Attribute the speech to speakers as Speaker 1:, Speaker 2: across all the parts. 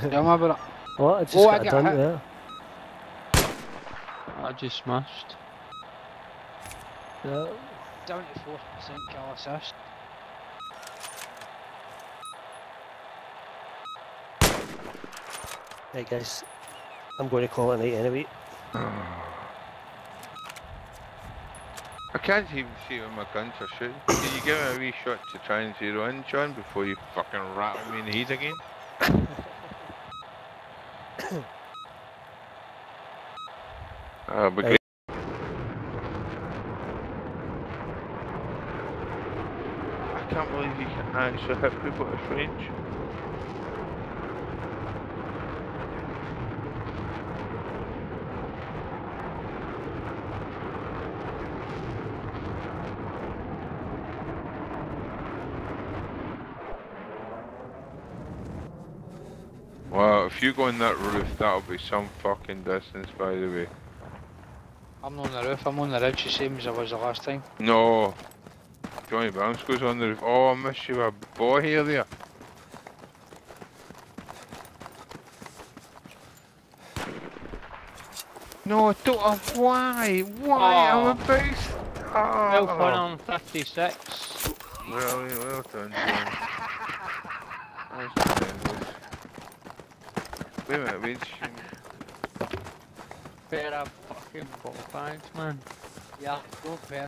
Speaker 1: Tell me about it.
Speaker 2: Oh, I just
Speaker 1: Oh, I
Speaker 2: got,
Speaker 1: got
Speaker 2: done there.
Speaker 3: I just smashed.
Speaker 2: Yeah.
Speaker 1: Down to 4% kill assist.
Speaker 2: Right, guys. I'm going to call it a night anyway.
Speaker 4: I can't even see where my guns are shooting. Can you give me a wee shot to try and zero in, John, before you fucking rattle me in the head again? Uh, but. I can't believe you can actually hit people at range. Wow, if you go on that roof, that'll be some fucking distance, by the way.
Speaker 1: I'm not on the roof, I'm on the ridge, the same as I was the last time.
Speaker 4: No. Johnny Bounce goes on the roof. Oh, I miss you a boy here there. No, don't. Oh, why? Why? I'm a
Speaker 3: Oh.
Speaker 4: beast. Oh.
Speaker 3: Well, 156.
Speaker 4: Well, well done, John. That's tremendous. Wait a minute, wait. sh-
Speaker 3: Pair of fucking ball bags, man.
Speaker 1: Yeah, go fair.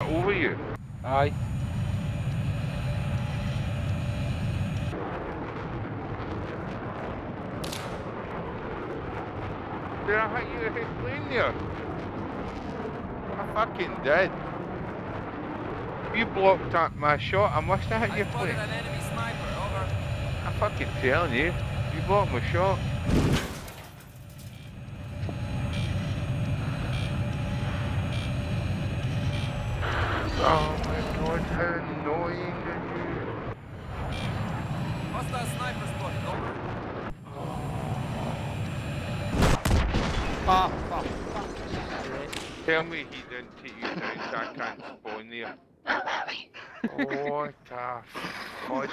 Speaker 4: Over you.
Speaker 1: Aye.
Speaker 4: Did I hit you with a plane there? I fucking did. You blocked out my shot. I must have hit your plane.
Speaker 5: an enemy sniper, over.
Speaker 4: I'm fucking telling you. You blocked my shot. Oh my god, how annoying are you?
Speaker 5: Hostile sniper spotted, over.
Speaker 1: Ah, fuck, fuck.
Speaker 4: Tell me he didn't take you down so I can't spawn there. What the fud?